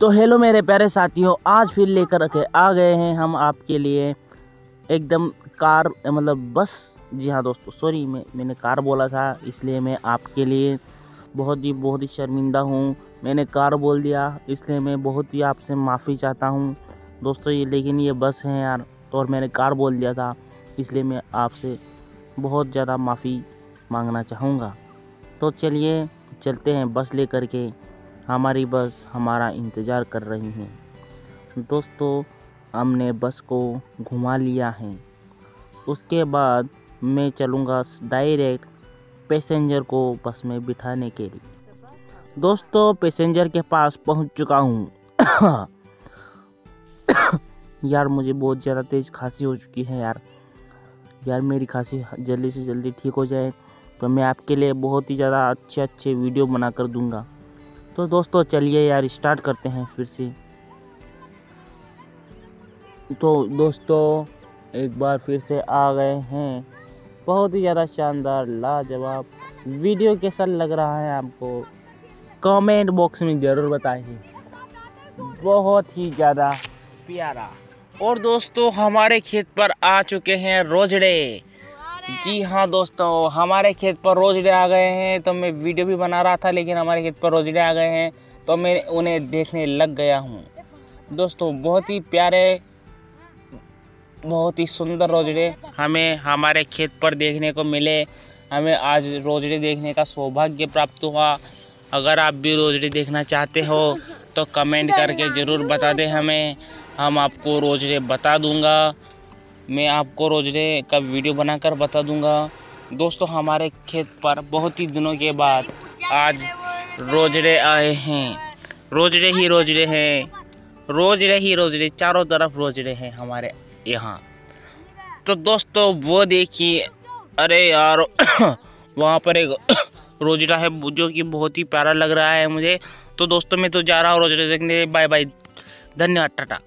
तो हेलो मेरे प्यारे साथियों, आज फिर लेकर के आ गए हैं हम आपके लिए एकदम कार मतलब बस। जी हाँ दोस्तों सॉरी मैं, मैंने कार बोला था, इसलिए मैं आपके लिए बहुत ही बहुत ही शर्मिंदा हूँ। मैंने कार बोल दिया, इसलिए मैं बहुत ही आपसे माफ़ी चाहता हूँ। दोस्तों, ये, लेकिन ये बस है यार, और मैंने कार बोल दिया था, इसलिए मैं आपसे बहुत ज़्यादा माफ़ी मांगना चाहूँगा। तो चलिए, चलते हैं बस लेकर के। हमारी बस हमारा इंतज़ार कर रही है। दोस्तों, हमने बस को घुमा लिया है। उसके बाद मैं चलूँगा डायरेक्ट पैसेंजर को बस में बिठाने के लिए। दोस्तों, पैसेंजर के पास पहुँच चुका हूँ। यार, मुझे बहुत ज़्यादा तेज़ खांसी हो चुकी है यार। यार, मेरी खांसी जल्दी से जल्दी ठीक हो जाए तो मैं आपके लिए बहुत ही ज़्यादा अच्छे अच्छे वीडियो बना कर दूँगा। तो दोस्तों, चलिए यार स्टार्ट करते हैं फिर से। तो दोस्तों, एक बार फिर से आ गए हैं। बहुत ही ज़्यादा शानदार, लाजवाब वीडियो कैसा लग रहा है आपको। कमेंट बॉक्स में ज़रूर बताइए। बहुत ही ज़्यादा प्यारा। और दोस्तों, हमारे खेत पर आ चुके हैं रोजड़े। जी हाँ दोस्तों, हमारे खेत पर रोजड़े आ गए हैं। तो मैं वीडियो भी बना रहा था, लेकिन हमारे खेत पर रोजड़े आ गए हैं। तो मैं उन्हें देखने लग गया हूँ। दोस्तों, बहुत ही प्यारे, बहुत ही सुंदर रोजड़े हमें हमारे खेत पर देखने को मिले। हमें आज रोजड़े देखने का सौभाग्य प्राप्त हुआ। अगर आप भी रोजड़े देखना चाहते हो तो कमेंट करके ज़रूर बता दें हमें। हम आपको रोजड़े बता दूँगा। मैं आपको रोजरे का वीडियो बनाकर बता दूँगा। दोस्तों, हमारे खेत पर बहुत ही दिनों के बाद आज रोजरे आए हैं। रोजरे ही रोजरे हैं। रोजरे ही रोजरे चारों तरफ़ रोजरे हैं हमारे यहाँ। तो दोस्तों, वो देखिए, अरे यार, वहाँ पर एक रोजरा है जो कि बहुत ही प्यारा लग रहा है मुझे। तो दोस्तों, मैं तो जा रहा हूँ रोजड़े देखने। Bye bye. धन्यवाद, टाटा।